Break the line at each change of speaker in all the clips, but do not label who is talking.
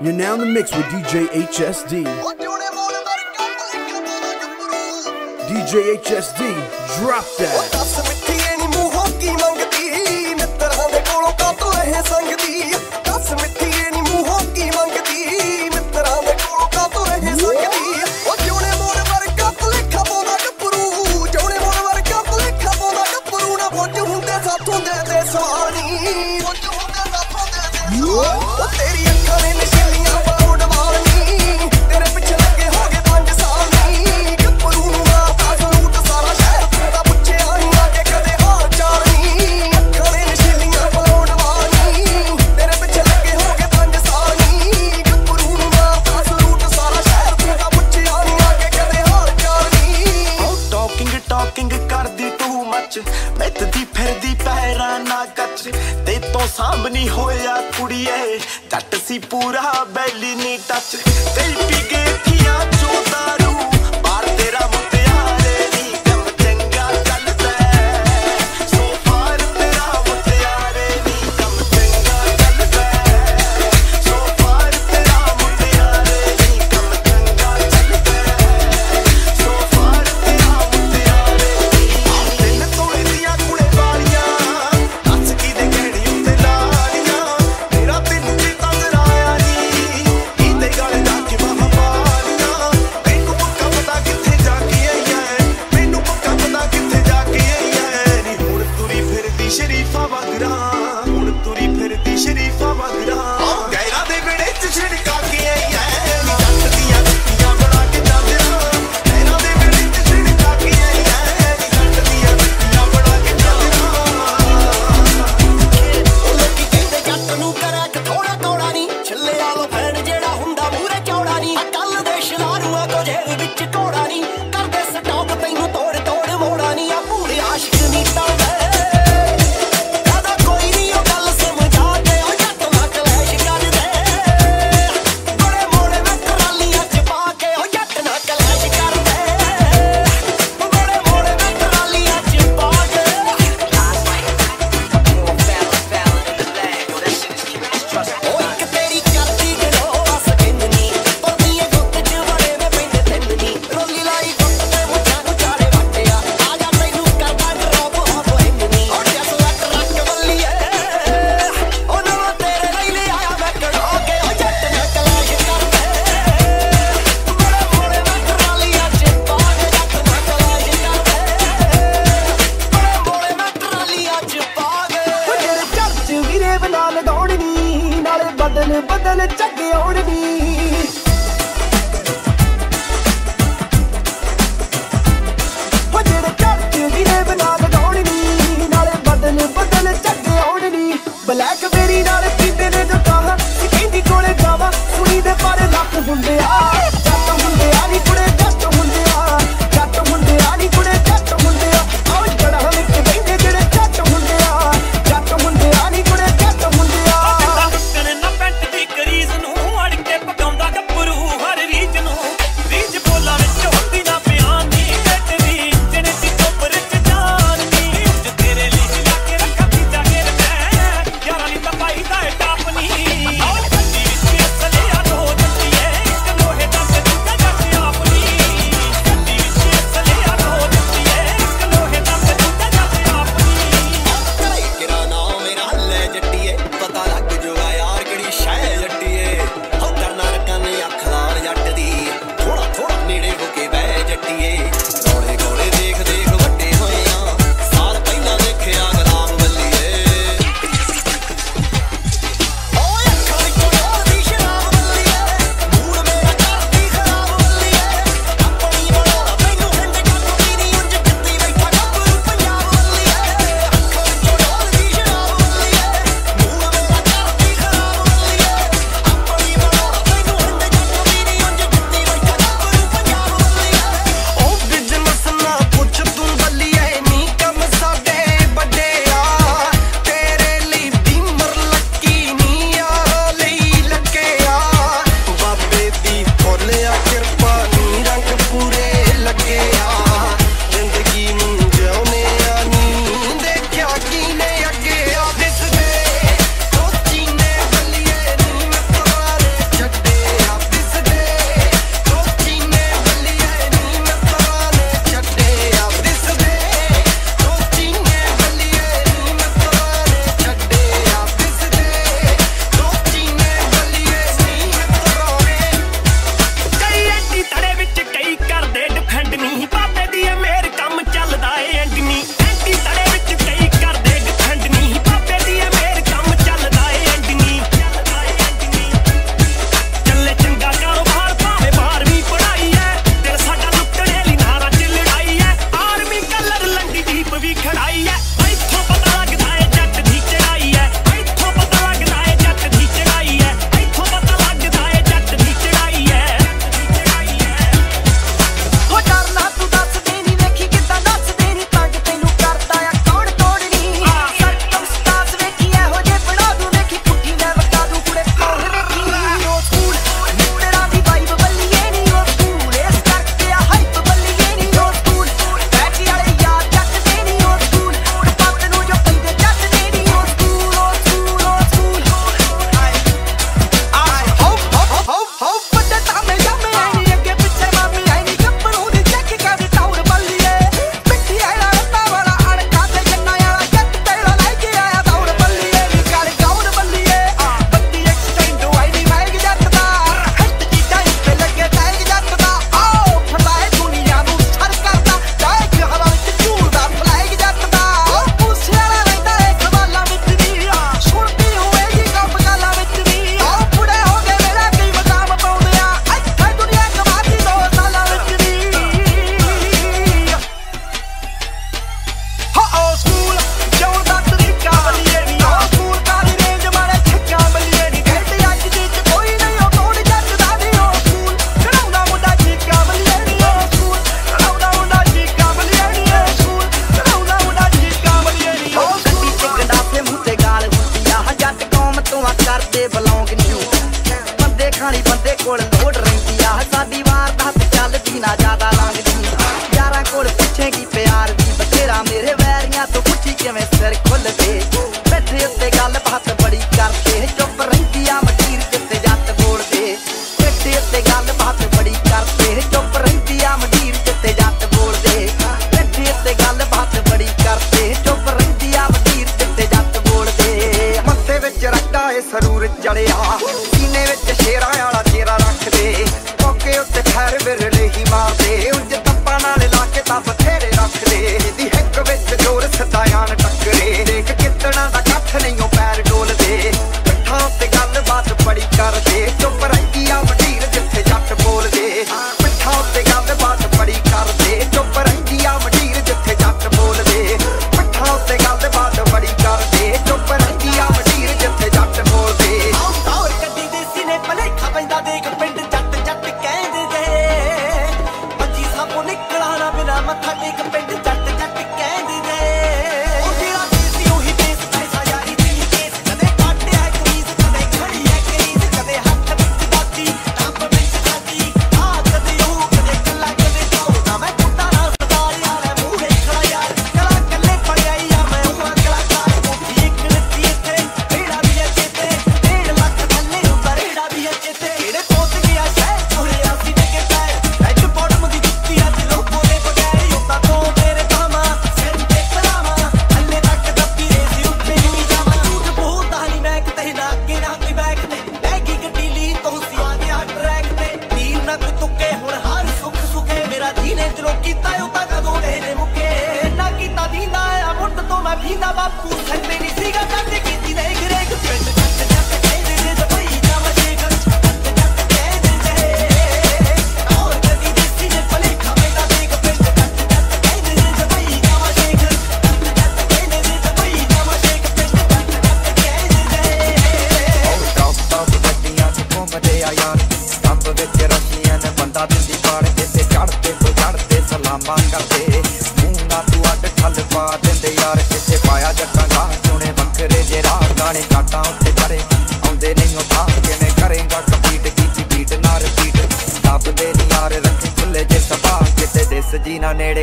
You're now in the mix with DJ HSD. DJ HSD, drop that.
ਜੱਟ ਸੀ ਪੂਰਾ ਬੈਲੀ ਨਹੀਂ ਟੱਚ ਦਿਲ ਪੀ ਗਏ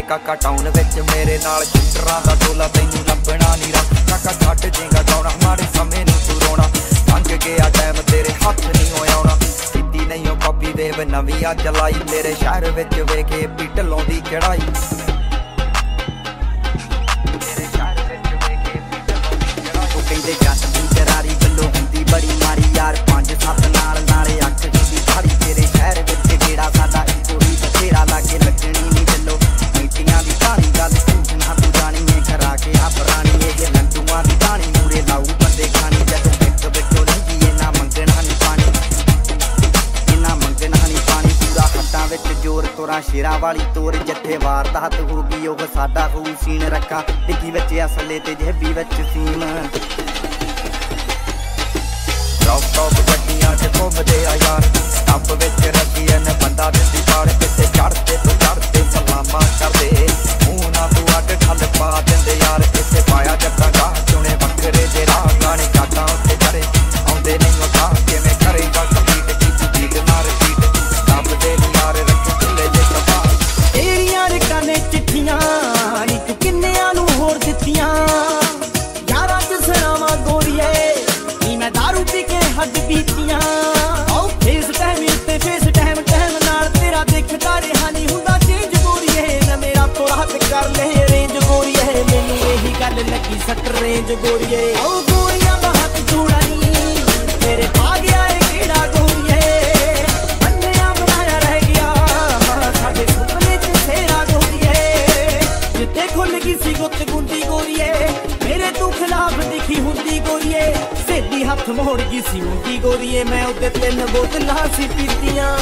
ਕਾਕਾ ਟਾਊਨ ਵਿੱਚ ਮੇਰੇ ਨਾਲ ਸ਼ੂਟਰਾਂ ਦਾ ਟੋਲਾ ਤੈਨੂੰ ਲੱਭਣਾ ਨਹੀਂ ਰੱਖ ਕਾਕਾ ਛੱਡ ਜੇਗਾ ਗਾਉਣਾ ਮਾਰੇ ਸਮੇਂ ਨੂੰ ਤੂੰ ਰੋਣਾ। ਲੰਘ ਗਿਆ ਟਾਈਮ ਤੇਰੇ
ਹੱਥ ਨਹੀਂ ਹੋਇਆ ਆਉਣਾ। ਕੀਤੀ ਨਹੀਂ ਉਹ ਕਾਪੀ ਵੇਵ ਨਵੀਂ ਅੱਜ ਲਾਈ। ਮੇਰੇ ਸ਼ਹਿਰ ਵਿੱਚ ਵੇਖੇ ਪਿੱਟ ਲਾਉਂਦੀ ਚੜਾਈ ਕਹਿੰਦੇ ਜੱਟ
ਦੀ ਜਰਾਰੀ ਵੱਲੋਂ ਹੁੰਦੀ ਬੜੀ ਮਾਰੀ ਯਾਰ, ਪੰਜ ਸੱਤ ਵਾਲੀ ਤੋਰ
ਜੱਥੇ ਵਾਰ ਤਹਤ ਹੋਗੀ
ਉਹ ਸਾਡਾ ਹੂ ਸੀਨ ਰੱਖਾ।
ਡਿੱਗੀ ਵਿੱਚ
ਅਸਲੇ ਤੇ
ਜੇਬੀ ਵਿੱਚ ਸੀਮ ਟੌਪ ਟੌਪ ਗੱਡੀਆਂ ਤੇ ਘੁੰਮਦੇ ਆ ਯਾਰ। ਟੱਪ ਵਿੱਚ ਰੱਖੀਆਂ ਨੇ ਬੰਦਾ
ਦਿੰਦੀ ਪਾੜ ਕਿਤੇ
ਚੜਦੇ ਤੋਂ ਚੜਦੇ ਸਲਾਮਾਂ ਕਰਦੇ। ਮੂੰਹ ਨਾ
ਤੂੰ ਅੱਡ ਠੱਲ ਪਾ ਦਿੰਦੇ ਯਾਰ ਕਿਤੇ ਪਾਇਆ ਜੱਟਾਂ ਕੀਤੀਆਂ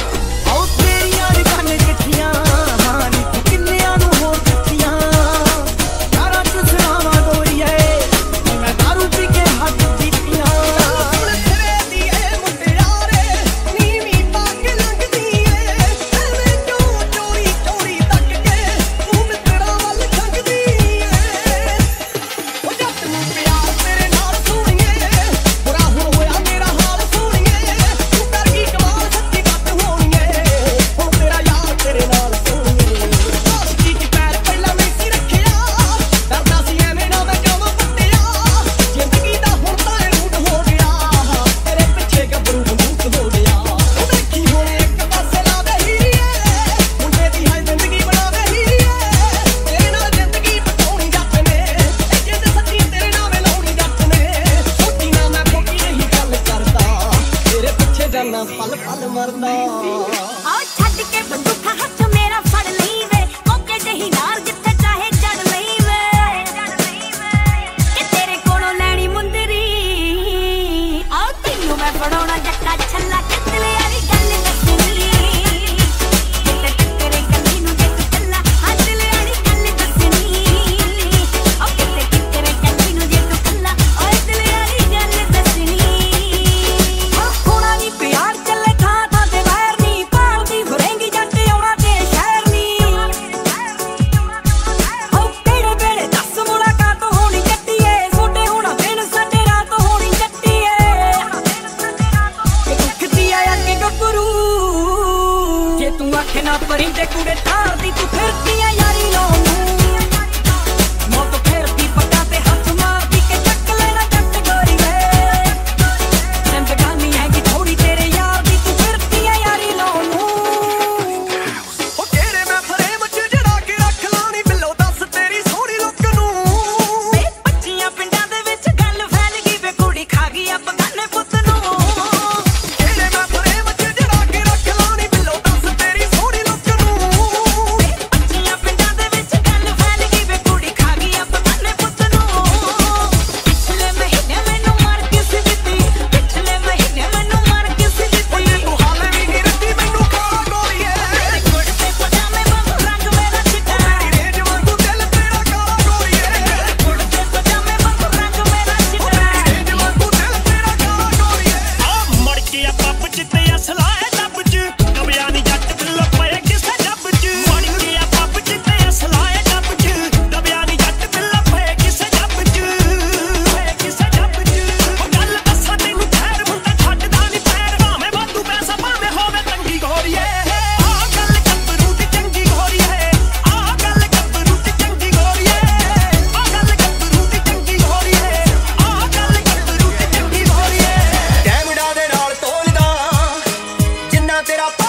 terapia.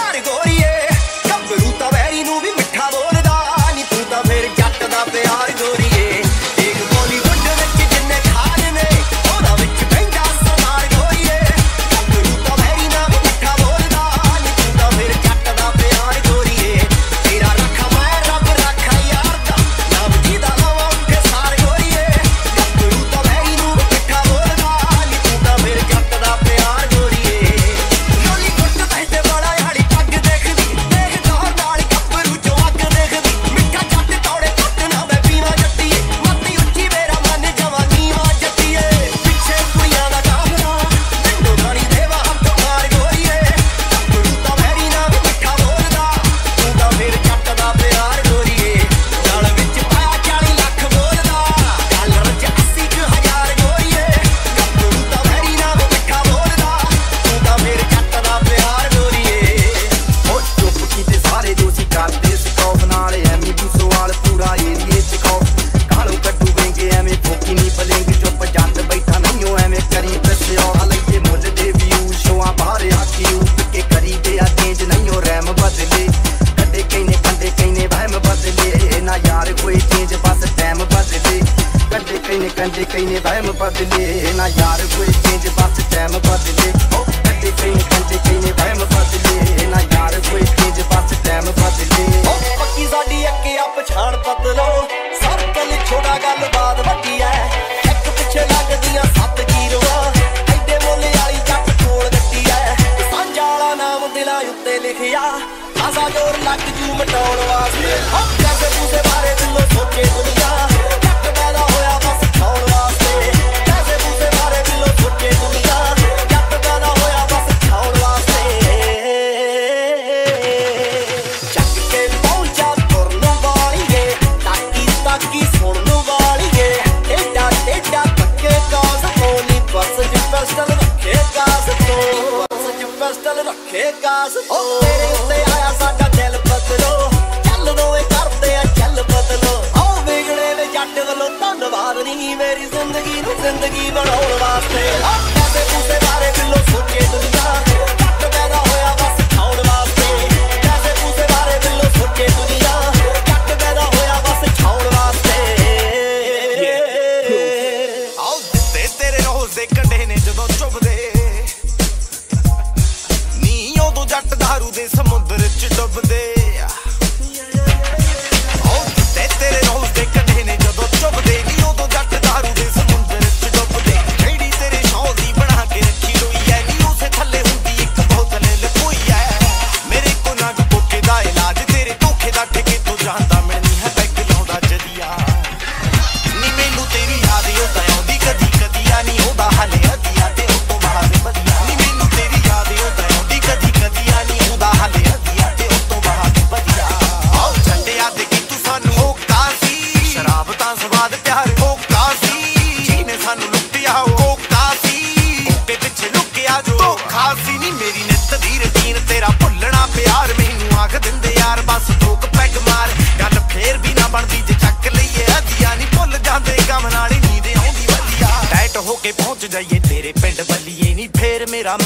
Oh.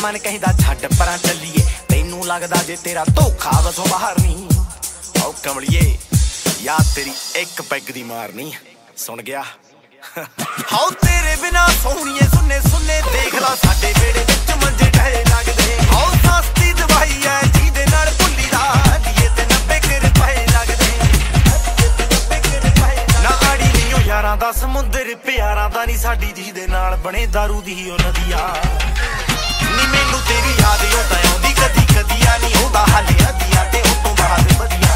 ਮਨ ਕਹਿੰਦਾ ਛੱਡ ਪਰਾਂ ਚੱਲੀਏ। ਤੈਨੂੰ ਲੱਗਦਾ ਜੇ ਤੇਰਾ ਧੋਖਾ ਵਸੋਂ ਬਾਹਰ ਨਹੀਂ ਓ ਕਮਲਿਏ ਯਾ ਤੇਰੀ ਇੱਕ ਪੈਗ ਦੀ ਮਾਰਨੀ ਸੁਣ ਗਿਆ। ਹਾਉ ਤੇਰੇ ਬਿਨਾ ਸੋਹਣੀਏ ਸੁਨੇ ਸੁਨੇ ਦੇਖ ਲਾ, ਸਾਡੇ ਵੇੜੇ ਵਿੱਚ ਮੰਜੇ ਢਹੇ ਲੱਗਦੇ। ਹਾਉ ਸਸਤੀ ਦਵਾਈ ਐ, ਜਿਹਦੇ ਨਾਲ ਭੁੱਲੀ ਦਾ ਦੀਏ ਤੇ 90 ਕਿਰ ਪਏ ਲੱਗਦੇ। ਨਾ ਆੜੀ ਨਹੀਂ ਓ ਯਾਰਾਂ ਦਾ ਸਮੁੰਦਰ, ਪਿਆਰਾਂ ਦਾ ਨਹੀਂ ਸਾਡੀ ਜੀ ਦੇ ਨਾਲ ਬਣੇ ਦਾਰੂ ਦੀ ਓ ਨਦੀਆ। ਨੀ, ਮੈਨੂੰ ਤੇਰੀ ਯਾਦ ਯਾਦ ਆਉਂਦੀ, ਕਦੀ ਕਦੀ ਆ ਨਹੀਂ ਹੁੰਦਾ, ਹਾਲੇ ਅੱਧੀਆਂ ਤੇ ਉਤੋਂ ਬਾਅਦ ਵਧੀਆ।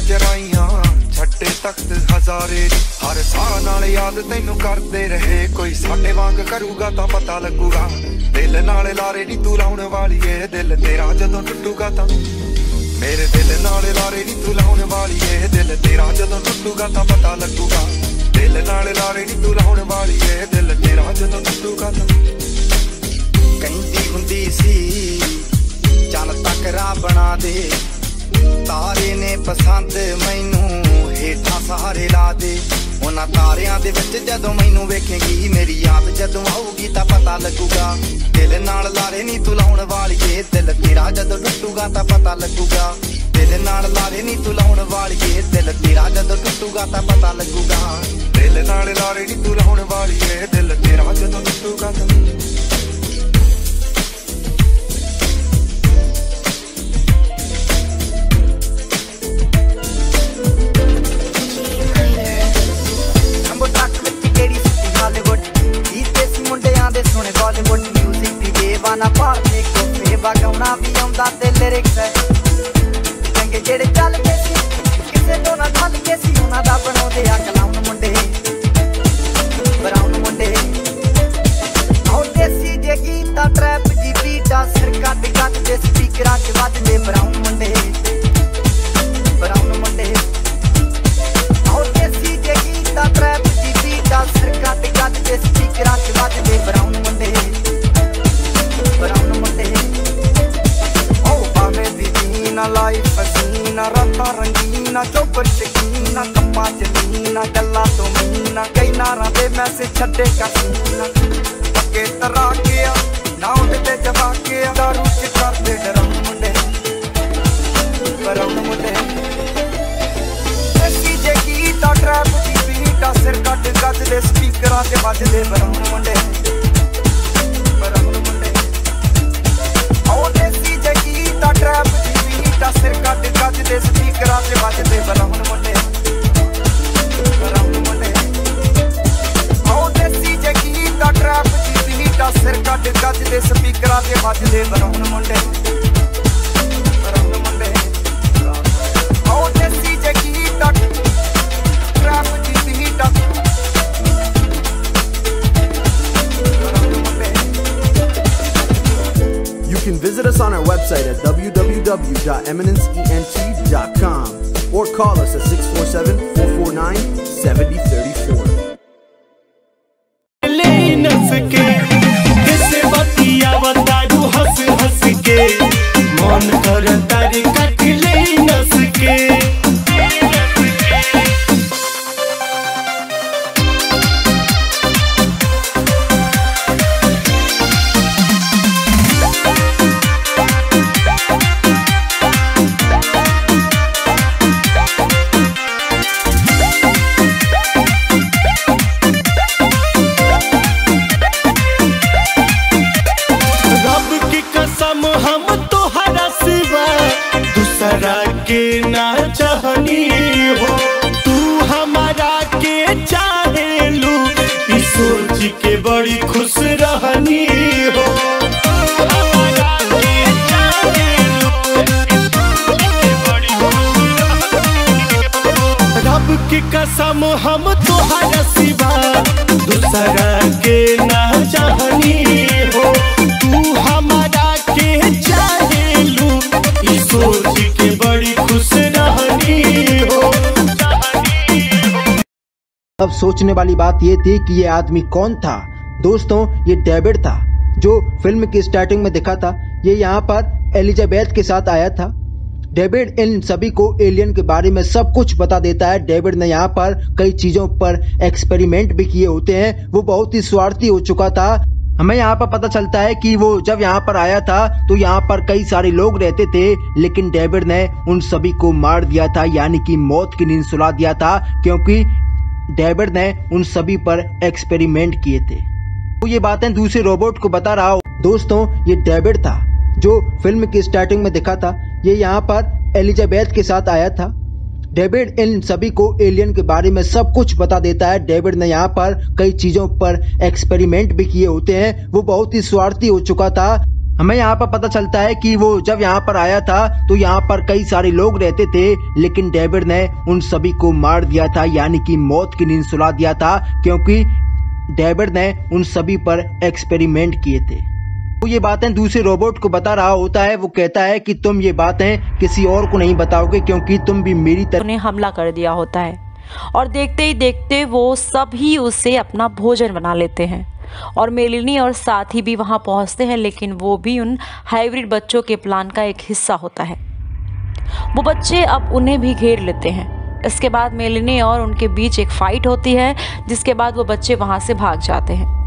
ਮੱਜੀਆਂ ਚਰਾਈਆਂ, ਛੱਡੇ ਤਖਤ ਹਜ਼ਾਰੇ। ਹਰ ਸਾਹ ਨਾਲ ਯਾਦ ਤੈਨੂੰ ਕਰਦੇ ਰਹੇ। ਕੋਈ ਸਾਡੇ ਵਾਂਗ ਕਰੂਗਾ ਤਾਂ ਪਤਾ ਲੱਗੂਗਾ। ਦਿਲ ਨਾਲ ਲਾਰੇ ਨਹੀਂ ਤੂੰ ਲਾਉਣ ਵਾਲੀ ਏ ਦਿਲ ਤੇਰਾ ਜਦੋਂ ਟੁੱਟੂਗਾ ਤਾਂ ਮੇਰੇ ਦਿਲ ਨਾਲ ਲਾਰੇ ਨਹੀਂ ਤੂੰ ਲਾਉਣ ਵਾਲੀ ਏ ਦਿਲ ਤੇਰਾ ਜਦੋਂ ਟੁੱਟੂਗਾ ਤਾਂ ਪਤਾ ਲੱਗੂਗਾ। ਦਿਲ ਨਾਲ ਲਾਰੇ ਨਹੀਂ ਤੂੰ ਲਾਉਣ ਵਾਲੀ ਏ ਦਿਲ ਤੇਰਾ ਜਦੋਂ ਟੁੱਟੂਗਾ ਤਾਂ
ਕਹਿੰਦੀ ਹੁੰਦੀ ਸੀ, ਚੱਲ ਤਕਰਾ ਬਣਾ ਦੇ। ਤਾਰੇ ਨੇ ਪਸੰਦ ਮੈਨੂੰ, ਹੇਠਾਂ ਸਹਾਰੇ ਲਾ ਦੇ। ਉਹਨਾਂ ਤਾਰਿਆਂ ਦੇ ਵਿੱਚ ਜਦੋਂ ਮੈਨੂੰ ਵੇਖੇਂਗੀ, ਮੇਰੀ ਯਾਦ ਜਦੋਂ ਆਊਗੀ ਤਾਂ ਪਤਾ ਲੱਗੂਗਾ। ਦਿਲ ਨਾਲ ਲਾਰੇ ਨਹੀਂ ਤੂੰ ਲਾਉਣ ਵਾਲੀਏ, ਦਿਲ ਤੇਰਾ ਜਦੋਂ ਟੁੱਟੂਗਾ ਤਾਂ ਪਤਾ ਲੱਗੂਗਾ। ਦਿਲ ਨਾਲ ਲਾਰੇ ਨਹੀਂ ਤੂੰ ਲਾਉਣ ਵਾਲੀਏ, ਦਿਲ ਤੇਰਾ ਜਦੋਂ ਟੁੱਟੂਗਾ ਤਾਂ ਪਤਾ ਲੱਗੂਗਾ।
ਦਿਲ ਨਾਲ ਲਾਰੇ ਨਹੀਂ ਤੂੰ ਲਾਉਣ ਵਾਲੀ ਦਿਲ ਤੇਰਾ ਜਦੋਂ ਟੁੱਟੂਗਾ ਤਾਂ
ਮੁੰਡਿਆਂ ਦੇ ਬਾਲੀਵੁੱਡ 뮤직 ਦੀ ਬੇਵਾਨਾ ਭਾਰਤੀ ਕੋ ਫੇਵਾ ਗਾਉਣਾ ਵੀ ਆਉਂਦਾ ਤੇ ਲਿਰਿਕਸ ਚੰਗੇ ਜਿਹੜੇ ਚੱਲ ਗਏ ਸੀ, ਕਿਸੇ ਤੋਂ ਨਾ ਠੱਲ ਗਏ ਸੀ, ਉਹਨਾਂ ਦਾ ਬਣਾਉਂਦੇ ਆ ਕਲਾਉਣ ਮੁੰਡੇ। ਬਰਾਉਨ ਮੁੰਡੇ। ਆਉ ਦੇਸੀ ਜੇ ਗੀਤਾ ਟਰੈਪ ना लाइफ हसीना राता रंगीना चोपर शकीना कप्पा जलीना गला तो मीना, कई
नारा दे मैसे छड़े का सीना। पके तरा गया ना उठते जवा गया दारू से करते डरम मुंडे डरम मुंडे ऐसी जे गीता ट्रैप की बीटा सिर कट गजले स्पीकरा स्पीकर बजदे बरम दे बरम मुंडे और ऐसी जे गीता ट्रैप ਦੀ ਬੀਟਾ ਸਿਰ ਕੱਟ ਗੱਜ ਦੇ ਸਪੀਕਰਾਂ ਤੇ ਵੱਜਦੇ ਬਰਾਉਣ ਮੁੰਡੇ। ਬਰਾਉਣ ਮੁੰਡੇ। ਆਉ ਦੇਸੀ ਜੇ ਗੀਤਾ ਟਰੈਪ ਦੀ ਬੀਟਾ ਸਿਰ ਕੱਟ ਗੱਜ ਦੇ ਸਪੀਕਰਾਂ ਤੇ ਵੱਜਦੇ ਬਰਾਉਣ ਮੁੰਡੇ। ਬਰਾਉਣ ਮੁੰਡੇ। ਆਉ ਦੇਸੀ ਜੇ Gita
trap can visit us on our website at www.eminencent.com or call us at 647 449 7034.
ले नस के किसे बतिया बतारू हंस हंस के मन कर तारी कट ले नस के
सोचने वाली बात ये थी कि ये आदमी कौन था? दोस्तों, ये डेविड था, जो फ़िल्म की स्टार्टिंग में दिखा था। ये यहाँ पर एलिजाबेथ के साथ आया था। डेविड इन सभी को एलियन के बारे में सब कुछ बता देता है। डेविड ने यहाँ पर कई चीज़ों पर एक्सपेरिमेंट भी किए होते हैं। वो बहुत ही स्वार्थी हो चुका था। हमें यहाँ पर पता चलता है कि वो जब यहाँ पर आया था तो यहाँ पर कई सारे लोग रहते थे, लेकिन डेविड ने उन सभी को मार दिया था, यानी कि मौत की नींद सुला दिया था, क्योंकि डेविड ने उन सभी पर एक्सपेरिमेंट किए थे। वो ये बातें दूसरे रोबोट को बता रहा हो। दोस्तों, ये डेविड था, जो फ़िल्म की स्टार्टिंग में दिखा था। ये यहाँ पर एलिजाबेथ के साथ आया था। डेविड इन सभी को एलियन के बारे में सब कुछ बता देता है। डेविड ने यहाँ पर कई चीज़ों पर एक्सपेरिमेंट भी किए होते हैं। वो बहुत ही स्वार्थी हो चुका था। हमें यहाँ पर पता चलता है कि वो जब यहाँ पर आया था तो यहाँ पर कई सारे लोग रहते थे, लेकिन डेविड ने उन सभी को मार दिया था, यानी कि मौत की नींद सुला दिया था, क्योंकि डेविड ने उन सभी पर एक्सपेरिमेंट किए थे। वो ये बातें दूसरे रोबोट को बता रहा होता है, वो कहता है कि तुम ये बातें किसी और को नहीं बताओगे, क्योंकि तुम भी मेरी तरह
उन्हें हमला कर दिया होता है। और देखते ही देखते वो सभी उससे अपना भोजन बना लेते हैं। और मेलिनी और साथी भी वहाँ पहुँचते हैं, लेकिन वो भी उन हाइब्रिड बच्चों के प्लान का एक हिस्सा होता है। वो बच्चे अब उन्हें भी घेर लेते हैं। इसके बाद मेलिनी और उनके बीच एक फाइट होती है, जिसके बाद वो बच्चे वहाँ से भाग जाते हैं।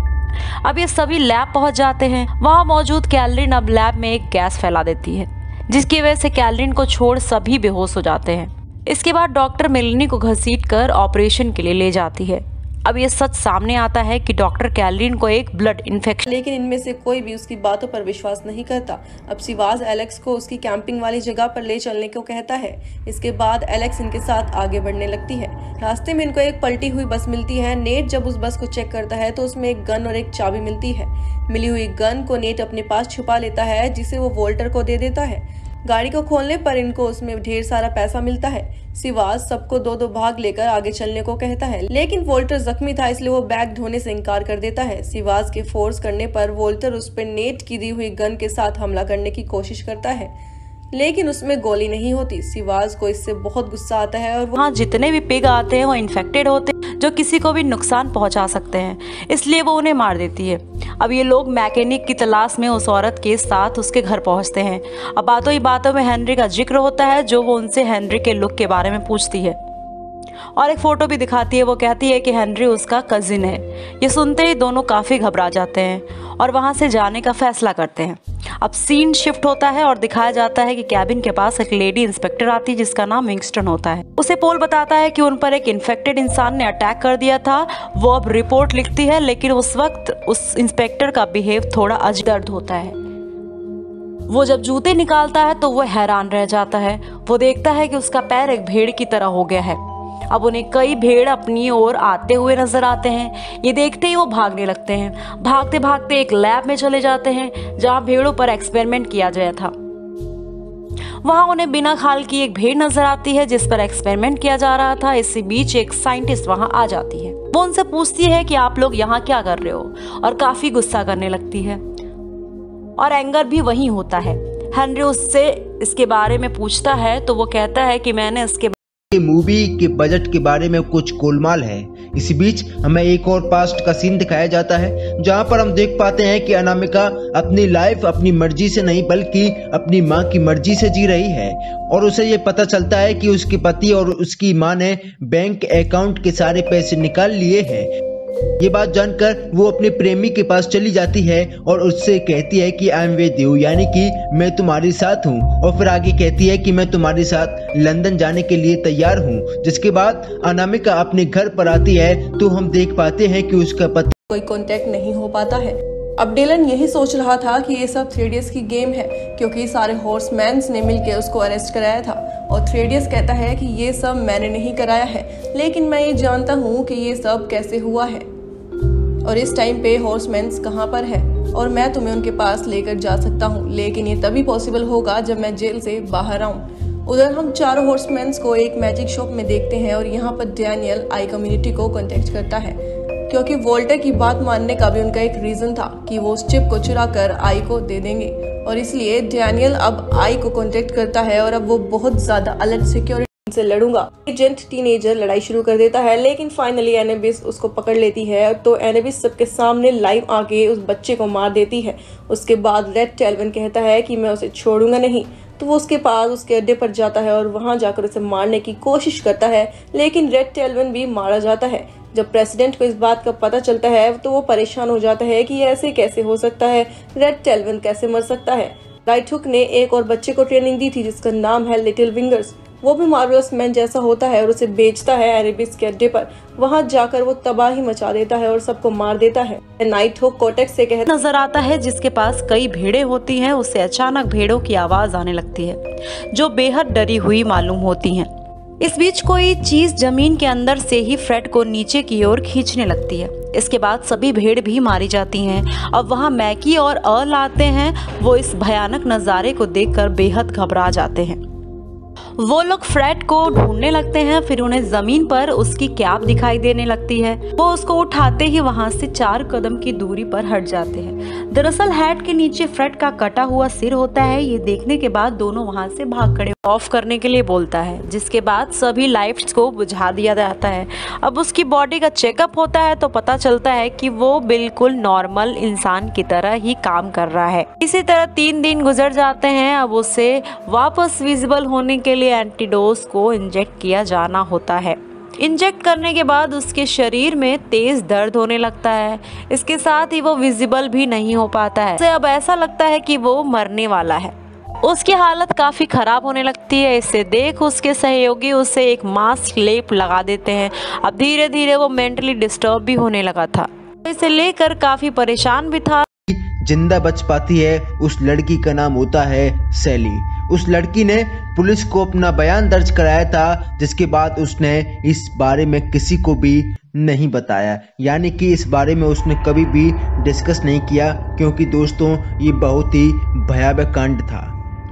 अब ये सभी लैब पहुँच जाते हैं। वहाँ मौजूद कैलरिन अब लैब में एक गैस फैला देती है, जिसकी वजह से कैलरिन को छोड़ सभी बेहोश हो जाते हैं। इसके बाद डॉक्टर मेलिनी को घसीट कर ऑपरेशन के लिए ले जाती है। अब ये सच सामने आता है कि डॉक्टर कैलरिन को एक ब्लड इन्फेक्शन
लेकिन इनमें से कोई भी उसकी बातों पर विश्वास नहीं करता। अब सिवाज एलेक्स को उसकी कैंपिंग वाली जगह पर ले चलने को कहता है। इसके बाद एलेक्स इनके साथ आगे बढ़ने लगती है। रास्ते में इनको एक पलटी हुई बस मिलती है। नेट जब उस बस को चेक करता है तो उसमें एक गन और एक चाबी मिलती है। मिली हुई गन को नेट अपने पास छुपा लेता है, जिसे वो वोल्टर को दे देता है। गाड़ी को खोलने पर इनको उसमें ढेर सारा पैसा मिलता है। सिवाज सबको दो दो भाग लेकर आगे चलने को कहता है। लेकिन वोल्टर जख्मी था, इसलिए वो बैग ढोने से इनकार कर देता है। सिवाज के फोर्स करने पर वोल्टर उस पर नेट की दी हुई गन के साथ हमला करने की कोशिश करता है। लेकिन उसमें गोली नहीं होती। सिवाज को इससे बहुत गुस्सा आता है और
वहाँ जितने भी पिग आते हैं, वो इन्फेक्टेड होते जो किसी को भी नुकसान पहुँचा सकते हैं। इसलिए वो उन्हें मार देती है। अब ये लोग मैकेनिक की तलाश में उस औरत के साथ उसके घर पहुँचते हैं। अब बातों ही बातों में हेनरी का ज़िक्र होता है, जो वो उनसे हेनरी के लुक के बारे में पूछती है। और एक फ़ोटो भी दिखाती है, वो कहती है कि हेनरी उसका कजिन है। ये सुनते ही दोनों काफ़ी घबरा जाते हैं और वहाँ से जाने का फैसला करते हैं। अब सीन शिफ्ट होता है और दिखाया जाता है कि कैबिन के पास एक लेडी इंस्पेक्टर आती है, जिसका नाम विंगस्टन होता है। उसे पोल बताता है कि उन पर एक इन्फेक्टेड इंसान ने अटैक कर दिया था। वो अब रिपोर्ट लिखती है, लेकिन उस वक्त उस इंस्पेक्टर का बिहेव थोड़ा अजदर्द होता है। वो जब जूते निकालता है तो वो हैरान रह जाता है। वो देखता है कि उसका पैर एक भेड़ की तरह हो गया है। अब उन्हें कई भेड़ अपनी ओर आते हुए नज़र आते हैं। ये देखते ही वो भागने लगते हैं। भागते भागते एक लैब में चले जाते हैं, जहाँ भेड़ों पर एक्सपेरिमेंट किया गया था। वहाँ उन्हें बिना खाल की एक भेड़ नज़र आती है, जिस पर एक्सपेरिमेंट किया जा रहा था। इसी बीच एक साइंटिस्ट वहाँ आ जाती है। वो उनसे पूछती है कि आप लोग यहाँ क्या कर रहे हो, और काफ़ी गुस्सा करने लगती है। और एंगर भी वही होता है। हेनरी उससे इसके बारे में पूछता है तो वो कहता है कि मैंने इसके
मूवी के बजट के बारे में कुछ गोलमाल है। इसी बीच हमें एक और पास्ट का सीन दिखाया जाता है, जहाँ पर हम देख पाते हैं कि अनामिका अपनी लाइफ अपनी मर्ज़ी से नहीं, बल्कि अपनी माँ की मर्ज़ी से जी रही है। और उसे ये पता चलता है कि उसके पति और उसकी माँ ने बैंक अकाउंट के सारे पैसे निकाल लिए हैं। ये बात जानकर वो अपने प्रेमी के पास चली जाती है और उससे कहती है कि आई एम विद यू यानी कि मैं तुम्हारे साथ हूँ। और फिर आगे कहती है कि मैं तुम्हारे साथ लंदन जाने के लिए तैयार हूँ। जिसके बाद अनामिका अपने घर पर आती है तो हम देख पाते हैं कि उसका पति
कोई कांटेक्ट नहीं हो पाता है। अब डिलन यही सोच रहा था कि ये सब थ्रेडियस की गेम है, क्योंकि सारे हॉर्समैन्स ने मिलकर उसको अरेस्ट कराया था। और थ्रेडियस कहता है कि ये सब मैंने नहीं कराया है, लेकिन मैं ये जानता हूँ कि ये सब कैसे हुआ है। और इस टाइम पे हॉर्समैन्स कहाँ पर है? और मैं तुम्हें उनके पास लेकर जा सकता हूँ, लेकिन ये तभी पॉसिबल होगा जब मैं जेल से बाहर आऊँ। उधर हम चारों हॉर्समैन्स को एक मैजिक शॉप में देखते हैं और यहाँ पर डैनियल आई कम्युनिटी को कॉन्टेक्ट करता है, क्योंकि वोल्टर की बात मानने का भी उनका एक रीजन था कि वो उस चिप को चुरा कर आई को दे देंगे। और इसलिए डैनियल अब आई को कॉन्टेक्ट करता है और अब वो बहुत ज़्यादा अलर्ट सिक्योरिटी से लड़ूँगा। एजेंट टीनेजर लड़ाई शुरू कर देता है, लेकिन फाइनली एनेबिस उसको पकड़ लेती है तो एनेबिस सबके सामने लाइव आके उस बच्चे को मार देती है। उसके बाद रेड टेलवन कहता है कि मैं उसे छोड़ूँगा नहीं। तो वो उसके पास उसके अड्डे पर जाता है और वहाँ जाकर उसे मारने की कोशिश करता है, लेकिन रेड टेलवन भी मारा जाता है। जब प्रेसिडेंट को इस बात का पता चलता है तो वो परेशान हो जाता है कि ऐसे कैसे हो सकता है? रेड टेलवन कैसे मर सकता है? राइट हुक ने एक और बच्चे को ट्रेनिंग दी थी, जिसका नाम है लिटिल विंगर्स वो भी मार्वलस मैन जैसा होता है और उसे बेचता है एरेबिस के अड्डे पर। वहाँ जाकर वो तबाही मचा देता है और सबको मार देता है। नाइट हो कोटेक्स से कहता
नज़र आता है, जिसके पास कई भेड़े होती हैं उसे अचानक भेड़ों की आवाज़ आने लगती है, जो बेहद डरी हुई मालूम होती हैं। इस बीच कोई चीज़ ज़मीन के अंदर से ही फ्रेड को नीचे की ओर खींचने लगती है। इसके बाद सभी भेड़ भी मारी जाती हैं। अब वहाँ मैकी और अल आते हैं, वो इस भयानक नज़ारे को देखकर बेहद घबरा जाते हैं। वो लोग फ्रेड को ढूँढने लगते हैं, फिर उन्हें ज़मीन पर उसकी कैप दिखाई देने लगती है। वो उसको उठाते ही वहाँ से चार कदम की दूरी पर हट जाते हैं। दरअसल हैट के नीचे फ्रेड का कटा हुआ सिर होता है। ये देखने के बाद दोनों वहाँ से भाग खड़े ऑफ़ करने के लिए बोलता है, जिसके बाद सभी लाइट्स को बुझा दिया जाता है। अब उसकी बॉडी का चेकअप होता है तो पता चलता है कि वो बिल्कुल नॉर्मल इंसान की तरह ही काम कर रहा है। इसी तरह तीन दिन गुजर जाते हैं। अब उसे वापस विजिबल होने के लिए एंटीडोज को इंजेक्ट किया जाना होता है। इंजेक्ट करने के बाद उसके शरीर में तेज दर्द होने लगता है। इसके साथ ही वो विजिबल भी नहीं हो पाता है। अब ऐसा लगता है कि वो मरने वाला है। उसकी हालत काफ़ी ख़राब होने लगती है। इसे देख उसके सहयोगी उसे एक मास्क लेप लगा देते हैं। अब धीरे धीरे वो मेंटली डिस्टर्ब भी होने लगा था। इसे लेकर काफ़ी परेशान भी था।
ज़िंदा बच पाती है उस लड़की का नाम होता है सैली। उस लड़की ने पुलिस को अपना बयान दर्ज कराया था, जिसके बाद उसने इस बारे में किसी को भी नहीं बताया। यानी कि इस बारे में उसने कभी भी डिस्कस नहीं किया, क्योंकि दोस्तों, ये बहुत ही भयावह कांड था।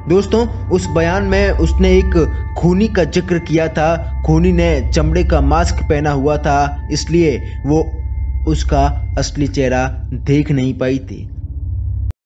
दोस्तों, उस बयान में उसने एक खूनी का ज़िक्र किया था। खूनी ने चमड़े का मास्क पहना हुआ था, इसलिए वो उसका असली चेहरा देख नहीं पाई थी।